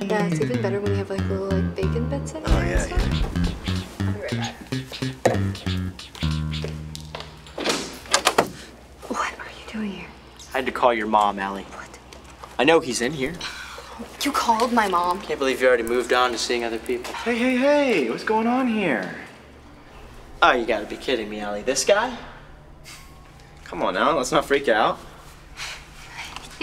Yeah, it's even better when you have like little like bacon bits in it. Oh, and yeah. I'll be right back. What are you doing here? I had to call your mom, Allie. What? I know he's in here. You called my mom. Can't believe you already moved on to seeing other people. Hey, hey, hey, what's going on here? Oh, you gotta be kidding me, Allie. This guy? Come on now, let's not freak out.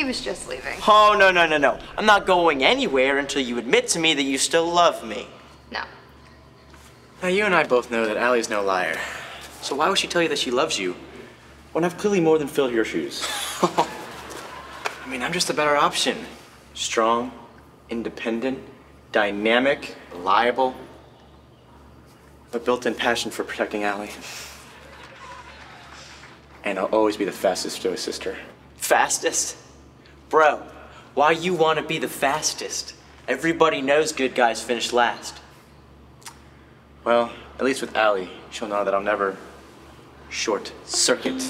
He was just leaving. Oh, no, no, no, no. I'm not going anywhere until you admit to me that you still love me. No. Now, you and I both know that Allie's no liar. So why would she tell you that she loves you when I've clearly more than filled your shoes? I mean, I'm just a better option. Strong, independent, dynamic, reliable. A built-in passion for protecting Allie. And I'll always be the fastest to assist her. Fastest? Bro, why you wanna be the fastest? Everybody knows good guys finish last. Well, at least with Allie, she'll know that I'll never short circuit.